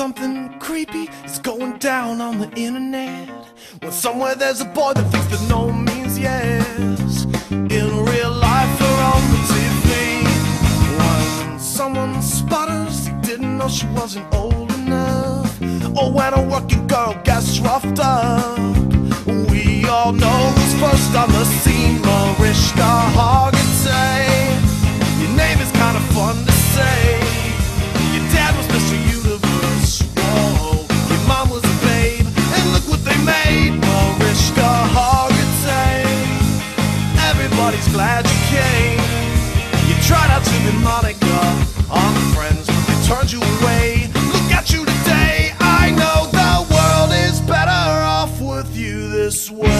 something creepy is going down on the internet. When somewhere there's a boy that thinks that no means yes. In real life or on the TV. When someone sputters, he didn't know she wasn't old enough. Or when a working girl gets roughed up. We all know who's first on the scene, Mariska Hargitay. To Monica on Friends, they turned you away. Look at you today. I know the world is better off with you this way.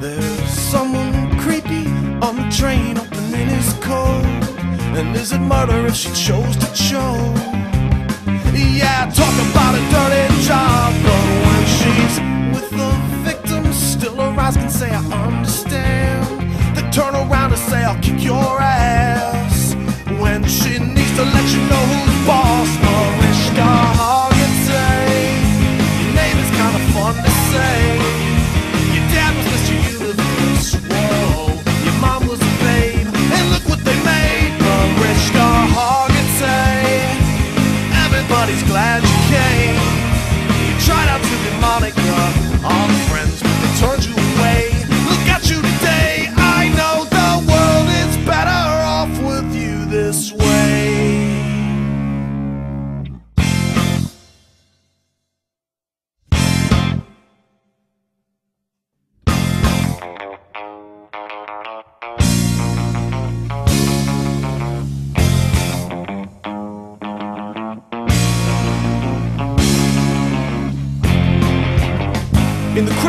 There's someone creepy on the train. And is it murder if she chose to choke? Yeah, talk about a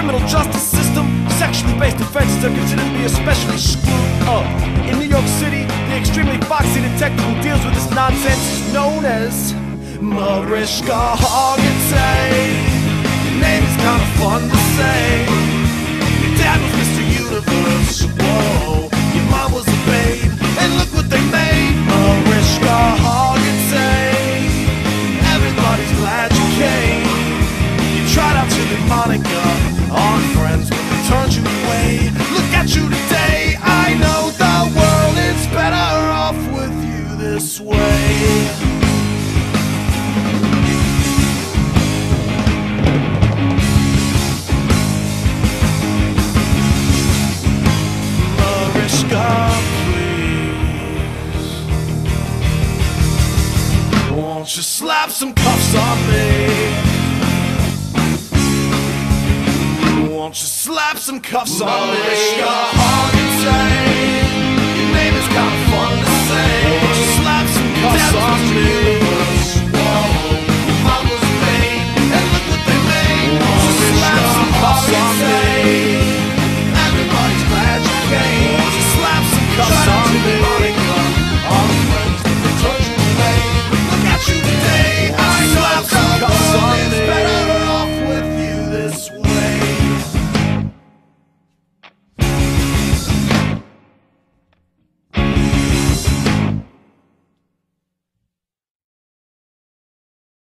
criminal justice system, sexually based offenses are considered to be especially screwed up. In New York City, the extremely foxy detective who deals with this nonsense is known as Mariska Hargitay. Your name's kind of fun to say. this please. Won't you slap some cuffs on me? Won't you slap some cuffs on me? Mariska me? Mariska Hargitay, your name is kind of fun to say.